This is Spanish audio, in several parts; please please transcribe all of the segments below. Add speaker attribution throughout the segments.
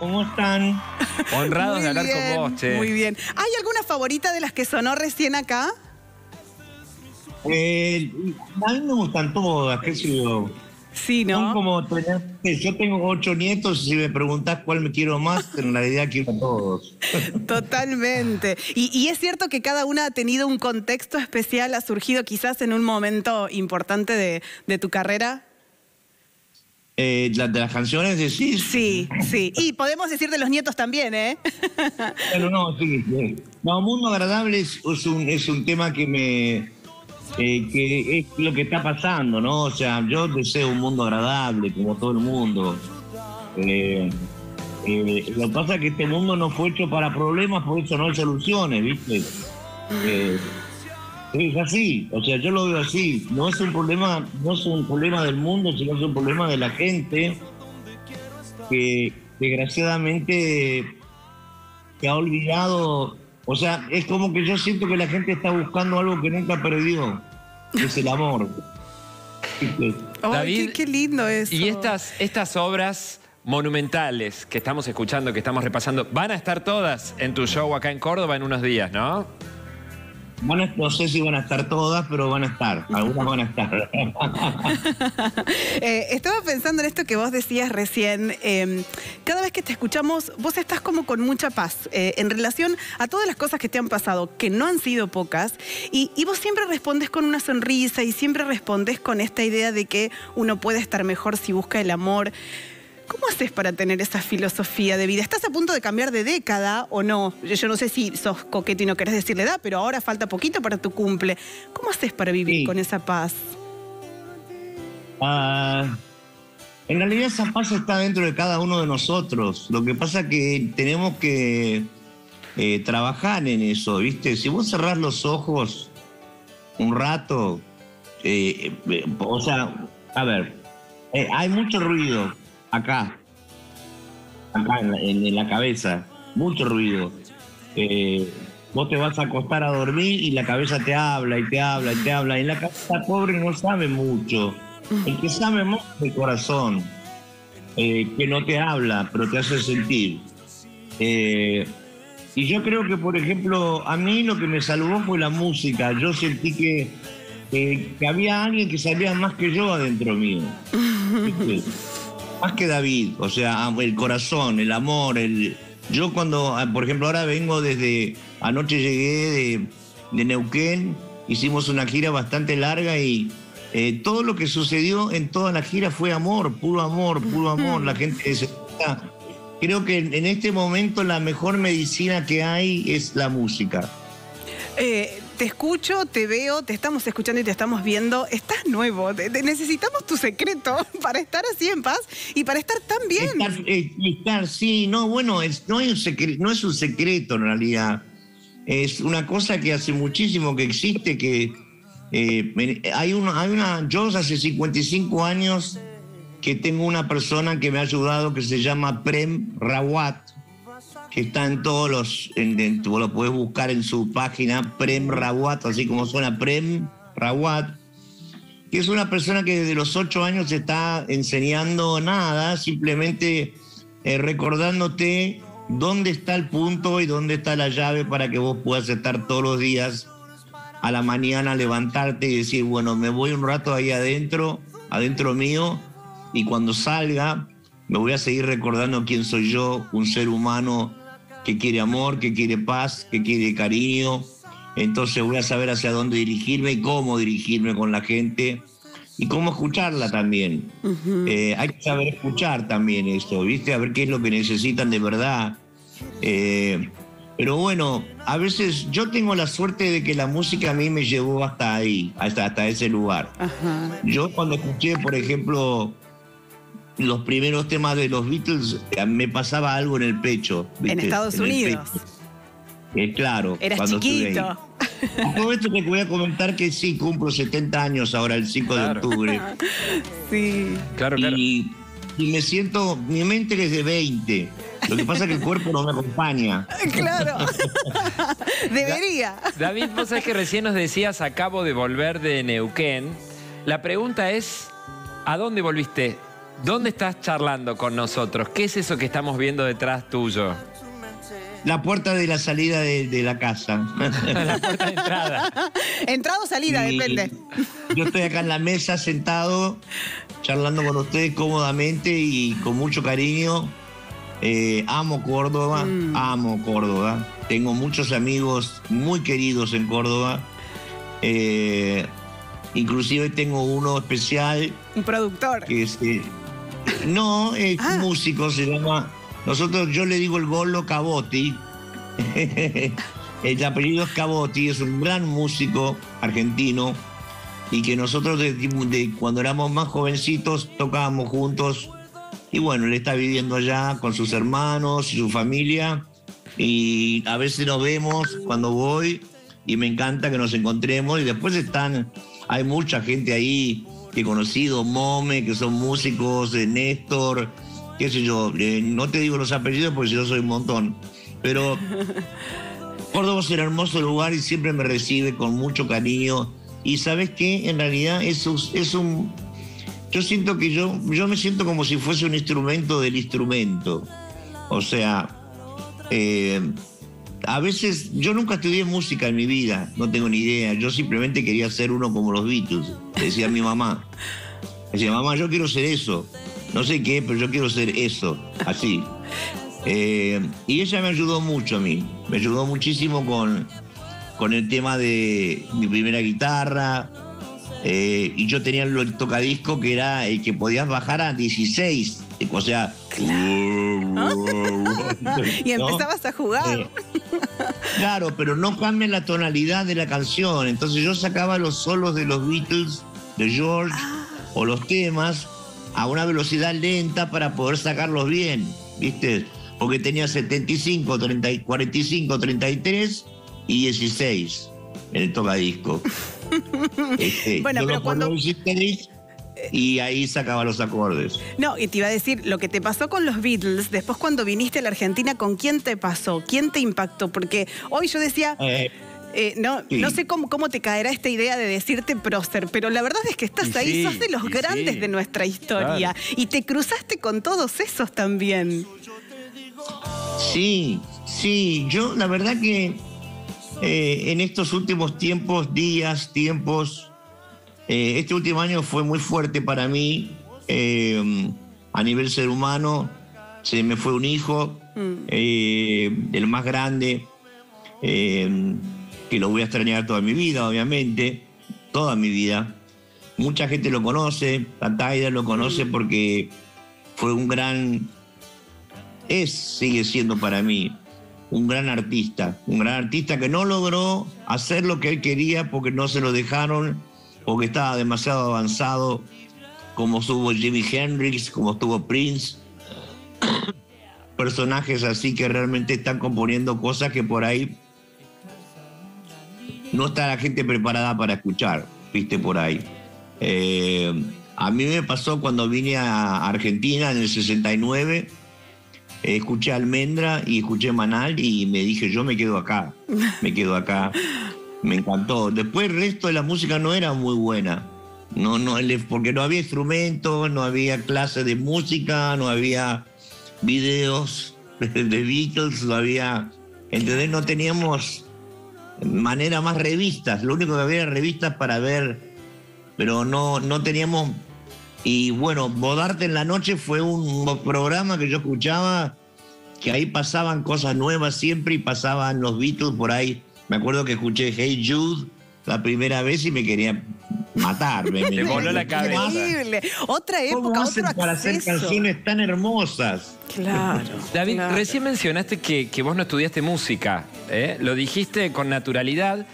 Speaker 1: ¿cómo están?
Speaker 2: Honrados
Speaker 3: Muy
Speaker 2: de hablar
Speaker 3: bien,
Speaker 2: con vos, che.
Speaker 3: Muy bien. ¿Hay alguna favorita de las que sonó recién acá?
Speaker 1: Eh, a mí me gustan todas, qué sé yo.
Speaker 3: Sí,
Speaker 1: Son
Speaker 3: ¿no?
Speaker 1: como tener- yo tengo ocho nietos y si me preguntás cuál me quiero más, en realidad quiero a todos.
Speaker 3: Totalmente. Y, y es cierto que cada una ha tenido un contexto especial, ha surgido quizás en un momento importante de, de tu carrera.
Speaker 1: Eh, la- de las canciones decís.
Speaker 3: Sí, sí. Y podemos decir de los nietos también, ¿eh?
Speaker 1: Bueno, no, sí, sí. No, Mundo Agradable es, es un, es un tema que me. eh, que es lo que está pasando, ¿no? O sea, yo deseo un mundo agradable, como todo el mundo. Eh, eh, lo que pasa es que este mundo no fue hecho para problemas, por eso no hay soluciones, ¿viste? Es así, o sea, yo lo veo así. No es un problema, no es un problema del mundo, sino es un problema de la gente que desgraciadamente que ha olvidado, o sea, es como que yo siento que la gente está buscando algo que nunca perdió, que es el amor.
Speaker 2: David,
Speaker 3: qué, qué lindo eso.
Speaker 2: Y estas, estas obras monumentales que estamos escuchando, que estamos repasando, van a estar todas en tu show acá en Córdoba en unos días, ¿no?
Speaker 1: No sé si van a estar todas, pero van a estar, algunas van a estar.
Speaker 3: Eh, estaba pensando en esto que vos decías recién. eh, cada vez que te escuchamos, vos estás como con mucha paz eh, en relación a todas las cosas que te han pasado, que no han sido pocas, y, y vos siempre respondes con una sonrisa y siempre respondes con esta idea de que uno puede estar mejor si busca el amor. ¿Cómo haces para tener esa filosofía de vida? ¿Estás a punto de cambiar de década o no? Yo, no sé si sos coqueto y no querés decir la edad, pero ahora falta poquito para tu cumple. ¿Cómo haces para vivir
Speaker 1: Sí.
Speaker 3: con esa paz?
Speaker 1: Ah, en realidad esa paz está dentro de cada uno de nosotros. Lo que pasa es que tenemos que eh, trabajar en eso, ¿viste? Si vos cerrás los ojos un rato, eh, eh, o sea, a ver, hay mucho ruido acá, acá en la, en- en la cabeza, mucho ruido. Eh, vos te vas a acostar a dormir y la cabeza te habla y te habla y te habla. Y la cabeza pobre no sabe mucho. El que sabe más es el corazón, eh, que no te habla, pero te hace sentir. Eh, y yo creo que, por ejemplo, a mí lo que me salvó fue la música. Yo sentí que, que- que había alguien que sabía más que yo adentro mío. Más que David, o sea, el corazón, el amor, el... Yo cuando, ah, por ejemplo, ahora vengo desde, anoche llegué de, de Neuquén, hicimos una gira bastante larga y eh, todo lo que sucedió en toda la gira fue amor, puro amor, puro amor, la gente se... Creo que en en este momento la mejor medicina que hay es la música.
Speaker 3: Eh, te escucho, te veo, te estamos escuchando y te estamos viendo. Estás nuevo. Necesitamos tu secreto para estar así en paz y para estar tan bien.
Speaker 1: Estar, eh, sí, no, bueno, no, es un secreto en realidad. Es una cosa que hace muchísimo que existe, que eh, hay, una, hay una, yo hace 55 años que tengo una persona que me ha ayudado que se llama Prem Rawat, que está en todos los, en, en- lo puedes buscar en su página, Prem Rawat, así como suena Prem Rawat que es una persona que desde los ocho años está enseñando nada, simplemente eh, recordándote dónde está el punto y dónde está la llave para que vos puedas estar todos los días a la mañana, levantarte y decir, bueno, me voy un rato ahí adentro, adentro mío, y cuando salga me voy a seguir recordando quién soy yo, un ser humano que quiere amor, que quiere paz, que quiere cariño. Entonces voy a saber hacia dónde dirigirme y cómo dirigirme con la gente y cómo escucharla también. Eh, hay que saber escuchar también esto, ¿viste? A ver qué es lo que necesitan de verdad. Eh, pero bueno, a veces yo tengo la suerte de que la música a mí me llevó hasta ahí, hasta, hasta ese lugar.
Speaker 3: Ajá.
Speaker 1: Yo cuando escuché, por ejemplo, los primeros temas de los Beatles, eh, me pasaba algo en el pecho.
Speaker 3: En. Estados Unidos.
Speaker 1: Eh, claro.
Speaker 3: Eras
Speaker 1: cuando estuve ahí.
Speaker 3: chiquito.
Speaker 1: Todo esto te voy a comentar que sí, cumplo 70 años ahora, el 5
Speaker 2: Claro.
Speaker 1: de octubre.
Speaker 3: Sí.
Speaker 2: Claro, claro.
Speaker 1: Y, y me siento, mi mente es de 20. Lo que pasa es que el cuerpo no me acompaña.
Speaker 3: Claro. Debería.
Speaker 2: David, vos sabés que recién nos decías, acabo de volver de Neuquén. La pregunta es, ¿a dónde volviste? ¿Dónde estás charlando con nosotros? ¿Qué es eso que estamos viendo detrás tuyo?
Speaker 1: La puerta de la salida de, de la casa.
Speaker 2: la puerta de entrada.
Speaker 3: Entrada o salida,
Speaker 1: Y
Speaker 3: depende.
Speaker 1: Yo estoy acá en la mesa sentado, charlando con ustedes cómodamente y con mucho cariño. Eh, amo Córdoba,
Speaker 3: Mm.
Speaker 1: amo Córdoba. Tengo muchos amigos muy queridos en Córdoba. Eh, inclusive tengo uno especial
Speaker 3: Un productor.
Speaker 1: que es, eh, no, es
Speaker 3: Ah.
Speaker 1: músico, se llama. Nosotros, yo le digo el Golo Cabotti. el apellido es Cabotti, es un gran músico argentino y que nosotros de, de cuando éramos más jovencitos tocábamos juntos. Y bueno, él está viviendo allá con sus hermanos y su familia. Y a veces nos vemos cuando voy y me encanta que nos encontremos. Y después están, hay mucha gente ahí que he conocido, Mome, que son músicos, eh, Néstor, qué sé yo. eh, no te digo los apellidos porque yo soy un montón. Pero Córdoba es un hermoso lugar y siempre me recibe con mucho cariño. Y sabes qué, en realidad es, un- es un... Yo siento que yo, yo me siento como si fuese un instrumento del instrumento. O sea, eh, a veces yo nunca estudié música en mi vida, no tengo ni idea. Yo simplemente quería ser uno como los Beatles, decía mi mamá. Decía, mamá, yo quiero ser eso. No sé qué, pero yo quiero ser eso, así. Eh, y ella me ayudó mucho a mí, me ayudó muchísimo con, con el tema de mi primera guitarra. eh, y yo tenía el tocadisco que era el que podías bajar a 16. O sea.
Speaker 3: Y
Speaker 1: ¿no?
Speaker 3: empezabas a jugar.
Speaker 1: Eh, claro, pero no cambia la tonalidad de la canción. Entonces yo sacaba los solos de los Beatles, de George, o los temas a una velocidad lenta para poder sacarlos bien, ¿viste? Porque tenía 75, 30, y- 45, 33 y 16 en el tocadisco. Este,
Speaker 3: Bueno, pero cuando-
Speaker 1: ponía en 16 y ahí sacaba los acordes.
Speaker 3: No, y te iba a decir, lo que te pasó con los Beatles, después cuando viniste a la Argentina, ¿con quién te pasó? ¿Quién te impactó? Porque hoy yo decía,
Speaker 1: Eh,
Speaker 3: eh, no,
Speaker 1: Sí.
Speaker 3: no sé cómo, cómo te caerá esta idea de decirte prócer, pero la verdad es que estás
Speaker 2: Y
Speaker 3: ahí,
Speaker 2: sí,
Speaker 3: sos de los grandes
Speaker 2: sí.
Speaker 3: de nuestra historia. Y te cruzaste con todos esos también.
Speaker 1: Sí, sí, yo la verdad que eh, en estos últimos tiempos, días, tiempos, eh, este último año fue muy fuerte para mí eh, a nivel ser humano. Se me fue un hijo, eh, el más grande, eh, que lo voy a extrañar toda mi vida, obviamente, toda mi vida. Mucha gente lo conoce, Taida lo conoce porque fue un gran es, sigue siendo para mí un gran artista, un gran artista que no logró hacer lo que él quería porque no se lo dejaron, porque estaba demasiado avanzado, como estuvo Jimi Hendrix, como estuvo Prince. Personajes así que realmente están componiendo cosas que por ahí no está la gente preparada para escuchar, viste por ahí. Eh, a mí me pasó cuando vine a Argentina en el 69 eh, escuché Almendra y escuché Manal y me dije, yo me quedo acá, me quedo acá. Me encantó. Después el resto de la música no era muy buena. No, no, porque no había instrumentos, no había clases de música, no había videos de Beatles, no había... ¿Entendés? No teníamos manera más revistas. Lo único que había era revistas para ver, pero no, no teníamos y bueno, Bodarte en la noche fue un programa que yo escuchaba, que ahí pasaban cosas nuevas siempre y pasaban los Beatles por ahí. Me acuerdo que escuché Hey Jude la primera vez y me quería matar. Me,
Speaker 2: voló la
Speaker 1: ¿Cómo
Speaker 2: cabeza.
Speaker 1: hacen-
Speaker 3: Increíble. Otra
Speaker 1: ¿Cómo
Speaker 3: época,
Speaker 1: hacen
Speaker 3: otro
Speaker 1: para hacer canciones tan hermosas?
Speaker 3: Claro.
Speaker 2: David,
Speaker 3: claro.
Speaker 2: recién mencionaste que, que vos no estudiaste música, ¿eh? lo dijiste con naturalidad.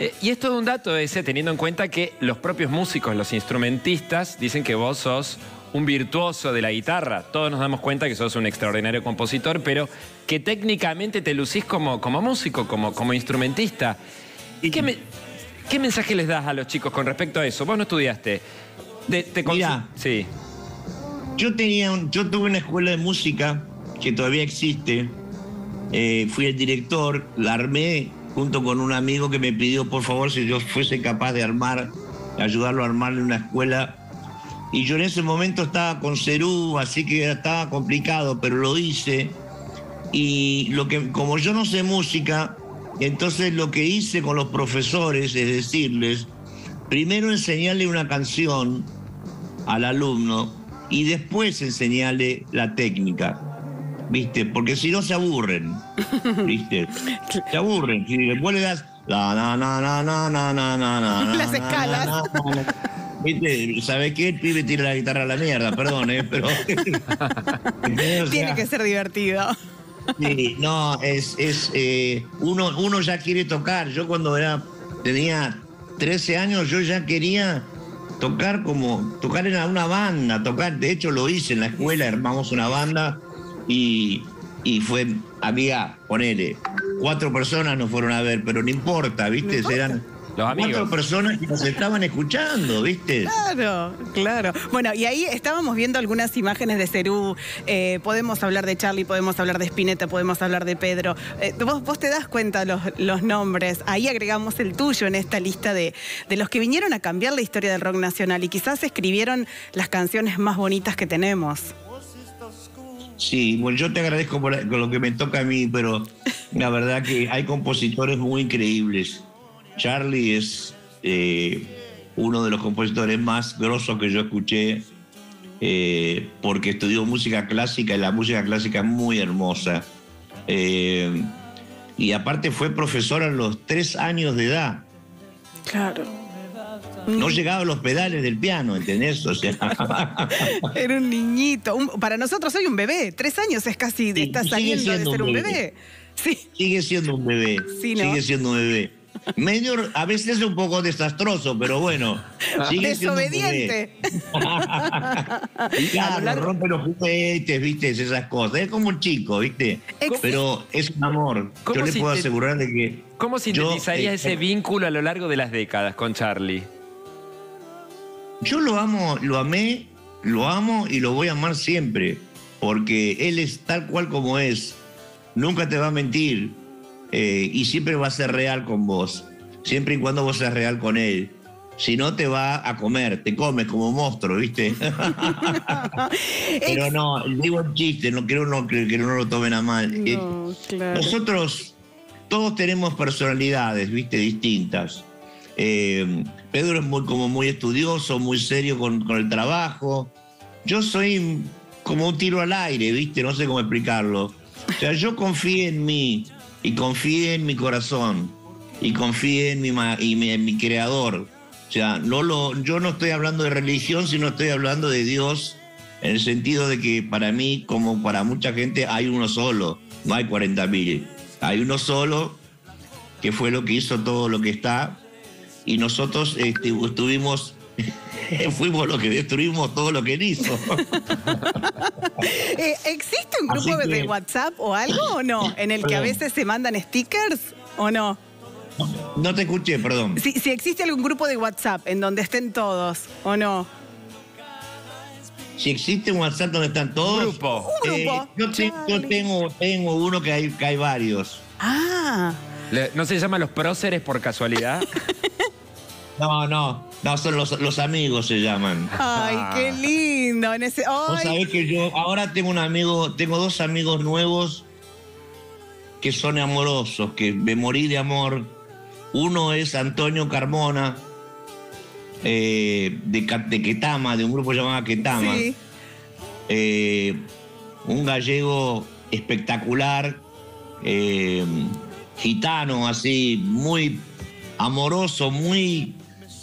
Speaker 2: Eh, y es todo un dato ese, teniendo en cuenta que los propios músicos, los instrumentistas, dicen que vos sos un virtuoso de la guitarra. Todos nos damos cuenta que sos un extraordinario compositor, pero que técnicamente te lucís como, como músico, como, como instrumentista. ¿Y qué, me- qué mensaje les das a los chicos con respecto a eso? Vos no estudiaste. De- te
Speaker 1: Mirá.
Speaker 2: Sí.
Speaker 1: Yo tenía un- yo tuve una escuela de música que todavía existe. Eh, fui el director, la armé junto con un amigo que me pidió por favor si yo fuese capaz de armar, ayudarlo a armarle una escuela y yo en ese momento estaba con Cerú, así que estaba complicado, pero lo hice. Y lo que, como yo no sé música, entonces lo que hice con los profesores es decirles, primero enseñarle una canción al alumno y después enseñarle la técnica. ¿Viste? Porque si no se aburren. ¿Viste? Se aburren. Si después le das la na na na na na na Las escalas. Na,
Speaker 3: na, na,
Speaker 1: ¿Viste? ¿Sabes qué? El pibe tira la guitarra a la mierda, perdón, ¿eh? Pero.
Speaker 3: Tiene
Speaker 1: sea,
Speaker 3: que ser divertido.
Speaker 1: Sí, no, es, es eh, uno, uno ya quiere tocar. Yo cuando era, tenía 13 años, yo ya quería tocar como, tocar en una banda, tocar, de hecho lo hice en la escuela, armamos una banda y, y fue, había, ponele, cuatro personas nos fueron a ver, pero no importa, ¿viste? Eran
Speaker 2: Los amigos.
Speaker 1: cuatro personas que nos estaban escuchando, ¿viste?
Speaker 3: Claro, claro. Bueno, y ahí estábamos viendo algunas imágenes de Cerú. eh, podemos hablar de Charlie, podemos hablar de Spinetta, podemos hablar de Pedro. Eh, vos, vos te das cuenta los, los nombres. Ahí agregamos el tuyo en esta lista de, de los que vinieron a cambiar la historia del rock nacional y quizás escribieron las canciones más bonitas que tenemos.
Speaker 1: Sí, bueno, yo te agradezco por por lo que me toca a mí, pero la verdad que hay compositores muy increíbles. Charlie es eh, uno de los compositores más grosos que yo escuché, eh, porque estudió música clásica y la música clásica es muy hermosa. Eh, y aparte fue profesor a los tres años de edad.
Speaker 3: Claro.
Speaker 1: No llegaba a los pedales del piano, ¿entendés? O sea,
Speaker 3: Era un niñito. Un- para nosotros soy un bebé. Tres años es casi,
Speaker 1: Sí,
Speaker 3: está saliendo de ser
Speaker 1: un
Speaker 3: un
Speaker 1: bebé.
Speaker 3: bebé. Sí.
Speaker 1: sigue siendo un bebé.
Speaker 3: Sí, ¿no?
Speaker 1: Sigue siendo un bebé. Medio, a veces es un poco desastroso, pero bueno. Sigue.
Speaker 3: Desobediente.
Speaker 1: Claro, rompe los juguetes, viste, esas cosas. Es como un chico, viste.
Speaker 3: Ex-
Speaker 1: Pero es un amor.
Speaker 2: ¿Cómo
Speaker 1: Yo le puedo asegurar de que.
Speaker 2: ¿Cómo
Speaker 1: yo,
Speaker 2: sintetizarías
Speaker 1: eh,
Speaker 2: ese vínculo a lo largo de las décadas con Charlie?
Speaker 1: Yo lo amo, lo amé, lo amo y lo voy a amar siempre. Porque él es tal cual como es. Nunca te va a mentir. Eh, y siempre va a ser real con vos. Siempre y cuando vos seas real con él. Si no, te va a comer, te comes como monstruo, ¿viste? Pero no, digo el chiste, no quiero no, que, que no lo tomen a mal. Eh,
Speaker 3: No, claro.
Speaker 1: nosotros todos tenemos personalidades, viste, distintas. Eh, Pedro es muy, como muy estudioso, muy serio con, con el trabajo. Yo soy como un tiro al aire, viste, no sé cómo explicarlo. O sea, yo confío en mí y confío en mi corazón y confío en mi, y mi- en mi creador. O sea, no lo, yo no estoy hablando de religión, sino estoy hablando de Dios en el sentido de que para mí, como para mucha gente, hay uno solo, no hay 40 mil. Hay uno solo que fue lo que hizo todo lo que está y nosotros este, estuvimos, fuimos los que destruimos todo lo que él hizo.
Speaker 3: Eh, ¿Existe un grupo de WhatsApp o algo o no? En el que a veces se mandan stickers o no.
Speaker 1: No te escuché, perdón.
Speaker 3: Si, si existe algún grupo de WhatsApp en donde estén todos o no.
Speaker 1: Si existe un WhatsApp donde están todos.
Speaker 2: Grupo.
Speaker 3: Un
Speaker 1: eh,
Speaker 3: grupo,
Speaker 1: yo, te- yo tengo, tengo uno que hay, que hay varios.
Speaker 3: Ah,
Speaker 2: ¿No se llama los próceres por casualidad?
Speaker 1: No, no, no, son los, los amigos se llaman.
Speaker 3: ay, qué lindo. En ese,
Speaker 1: Vos sabés que yo ahora tengo un amigo, tengo dos amigos nuevos que son amorosos, que me morí de amor. Uno es Antonio Carmona, eh, de, de Quetama, de un grupo llamado Quetama.
Speaker 3: sí.
Speaker 1: Eh, un gallego espectacular, eh, gitano, así, muy amoroso, muy...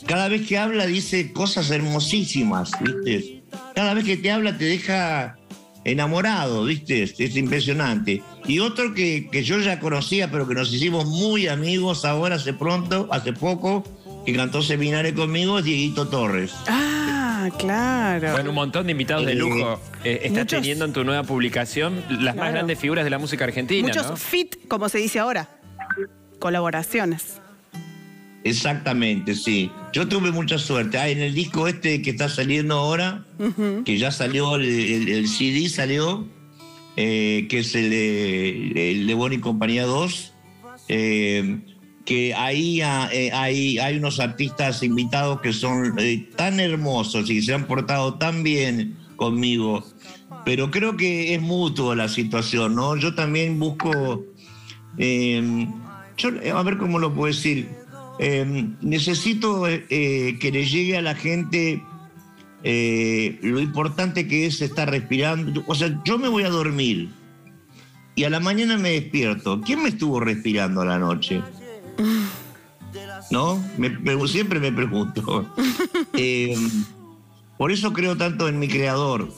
Speaker 1: Cada vez que habla dice cosas hermosísimas, ¿viste? Cada vez que te habla te deja enamorado, ¿viste? Es impresionante. Y otro que, que yo ya conocía, pero que nos hicimos muy amigos ahora hace pronto, hace poco, que cantó seminario conmigo, es Dieguito Torres.
Speaker 3: Ah, claro.
Speaker 2: Bueno, un montón de invitados de
Speaker 1: Eh,
Speaker 2: lujo. Eh, estás
Speaker 3: muchos-
Speaker 2: teniendo en tu nueva publicación las más grandes figuras de la música argentina,
Speaker 3: Muchos
Speaker 2: ¿no?
Speaker 3: fit, como se dice ahora. Colaboraciones.
Speaker 1: Exactamente, sí. Yo tuve mucha suerte. Ah, en el disco este que está saliendo ahora, que ya salió, el, el- el CD salió, eh, que es el de, el de Bonnie Compañía 2, eh, que ahí ah, eh, hay, hay unos artistas invitados que son tan hermosos y se han portado tan bien conmigo. Pero creo que es mutuo la situación, ¿no? Yo también busco, yo, a ver cómo lo puedo decir, eh, necesito eh, que le llegue a la gente eh, lo importante que es estar respirando. O sea, yo me voy a dormir y a la mañana me despierto. ¿Quién me estuvo respirando a la noche? ¿No? Me- me- siempre me pregunto. Eh, por eso creo tanto en mi creador.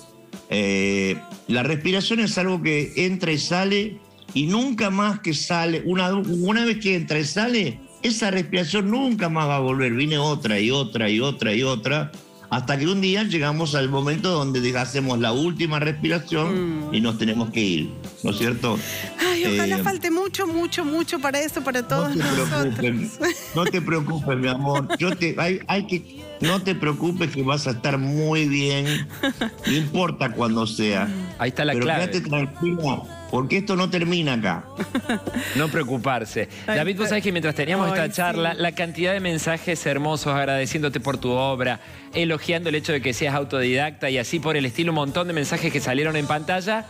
Speaker 1: Eh, la respiración es algo que entra y sale y nunca más que sale. Una, una vez que entra y sale, esa respiración nunca más va a volver. Viene otra y otra y otra y otra. Hasta que un día llegamos al momento donde hacemos la última respiración y nos tenemos que ir. ¿No es cierto?
Speaker 3: Ay, ojalá
Speaker 1: Eh,
Speaker 3: falte mucho, mucho, mucho para eso, para todos
Speaker 1: no te
Speaker 3: nosotros.
Speaker 1: no te preocupes, mi amor. Yo te, hay, hay que, no te preocupes que vas a estar muy bien. No importa cuándo sea.
Speaker 2: Ahí está la
Speaker 1: Pero
Speaker 2: clave.
Speaker 1: quédate tranquila, porque esto no termina acá.
Speaker 2: No preocuparse.
Speaker 3: Ay,
Speaker 2: David, vos sabés que mientras teníamos
Speaker 3: Ay,
Speaker 2: esta charla,
Speaker 3: sí.
Speaker 2: la cantidad de mensajes hermosos agradeciéndote por tu obra, elogiando el hecho de que seas autodidacta y así por el estilo, un montón de mensajes que salieron en pantalla.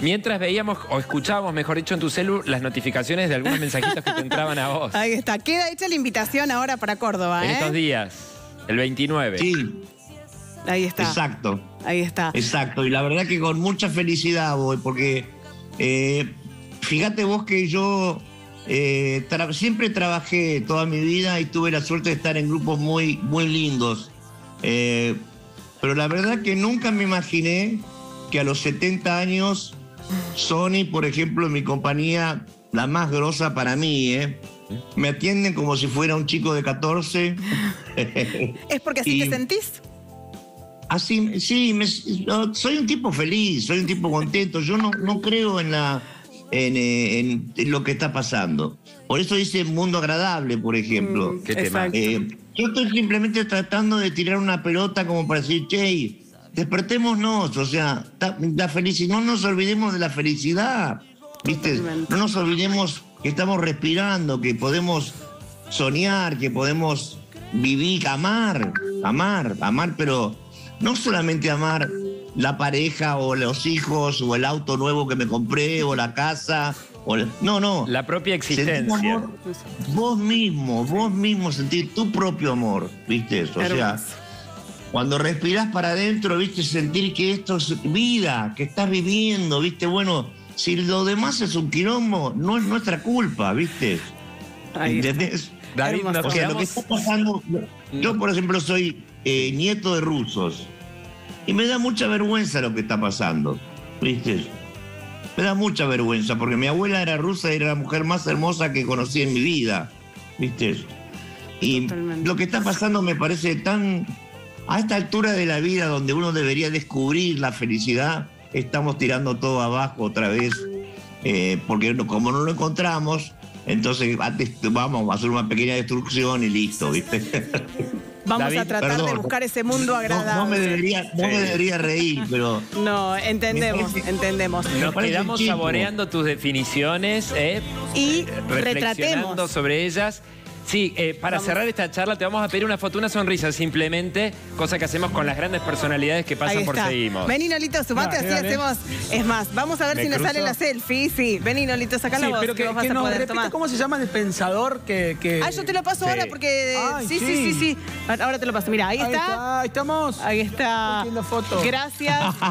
Speaker 2: Mientras veíamos o escuchábamos, mejor dicho, en tu celu las notificaciones de algunos mensajitos que te entraban a vos
Speaker 3: Ahí está. Queda hecha la invitación ahora para Córdoba,
Speaker 2: en estos
Speaker 3: ¿eh?
Speaker 2: días, el 29.
Speaker 1: Sí,
Speaker 3: Ahí está.
Speaker 1: exacto.
Speaker 3: Ahí está.
Speaker 1: Exacto, y la verdad que con mucha felicidad voy, porque eh, fíjate vos que yo eh, tra- siempre trabajé toda mi vida y tuve la suerte de estar en grupos muy, muy lindos. Eh, pero la verdad que nunca me imaginé que a los 70 años Sony, por ejemplo, mi compañía, la más grosa para mí, ¿eh? me atienden como si fuera un chico de 14.
Speaker 3: ¿Es porque así
Speaker 1: y-
Speaker 3: te sentís?
Speaker 1: Así, sí, me- soy un tipo feliz, soy un tipo contento. Yo no, no creo en la en, eh, en- en lo que está pasando. Por eso dice mundo agradable, por ejemplo.
Speaker 3: Mm,
Speaker 2: Qué tema.
Speaker 1: Eh, yo estoy simplemente tratando de tirar una pelota como para decir, che, despertémonos, o sea, la felicidad, no nos olvidemos de la felicidad, ¿viste? No nos olvidemos que estamos respirando, que podemos soñar, que podemos vivir, amar, amar, amar, pero no solamente amar la pareja o los hijos o el auto nuevo que me compré o la casa, o el- no, no.
Speaker 2: La propia
Speaker 1: Sentir
Speaker 2: existencia.
Speaker 1: amor, vos mismo, vos mismo sentir tu propio amor, ¿viste eso? O sea, cuando respirás para adentro, ¿viste? Sentir que esto es vida, que estás viviendo, ¿viste? Bueno, si lo demás es un quilombo, no es nuestra culpa, ¿viste? ¿Entendés?
Speaker 2: David, nos
Speaker 1: O sea, lo que está pasando, yo por ejemplo soy eh, nieto de rusos y me da mucha vergüenza lo que está pasando, ¿viste? Me da mucha vergüenza porque mi abuela era rusa y era la mujer más hermosa que conocí en mi vida, ¿viste? Y
Speaker 3: Totalmente.
Speaker 1: lo que está pasando me parece tan... A esta altura de la vida donde uno debería descubrir la felicidad, estamos tirando todo abajo otra vez, eh, porque como no lo encontramos, entonces antes vamos a hacer una pequeña destrucción y listo, ¿viste?
Speaker 3: Vamos
Speaker 2: David,
Speaker 3: a tratar de buscar ese mundo agradable.
Speaker 1: no me debería, no me debería reír, pero
Speaker 3: No, entendemos,
Speaker 1: parece-
Speaker 3: entendemos.
Speaker 2: Nos quedamos saboreando tus definiciones, ¿eh?
Speaker 3: Y
Speaker 2: reflexionando
Speaker 3: retratemos.
Speaker 2: sobre ellas. Sí, eh, para
Speaker 3: Vamos.
Speaker 2: cerrar esta charla te vamos a pedir una foto, una sonrisa simplemente, cosa que hacemos con las grandes personalidades que pasan por. Seguimos.
Speaker 3: Vení, Nolito, sumate,
Speaker 4: Dale,
Speaker 3: así
Speaker 4: dale.
Speaker 3: hacemos. Es más, vamos a ver
Speaker 4: ¿Me
Speaker 3: si nos
Speaker 4: cruzo?
Speaker 3: sale la selfie. Sí, vení, Nolito, saca la
Speaker 4: Sí,
Speaker 3: voz.
Speaker 4: pero que,
Speaker 3: vos vas
Speaker 4: que
Speaker 3: a
Speaker 4: nos
Speaker 3: poder
Speaker 4: repita
Speaker 3: tomar.
Speaker 4: cómo se llama el pensador que... que-
Speaker 3: Ah, yo te lo paso
Speaker 2: Sí.
Speaker 3: ahora porque.
Speaker 4: Ay,
Speaker 3: sí, sí, sí,
Speaker 4: sí.
Speaker 3: sí. Ahora te lo paso. Mira, ahí,
Speaker 4: Ahí
Speaker 3: está.
Speaker 4: está, ahí estamos.
Speaker 3: Ahí está.
Speaker 4: Qué linda foto.
Speaker 3: Gracias.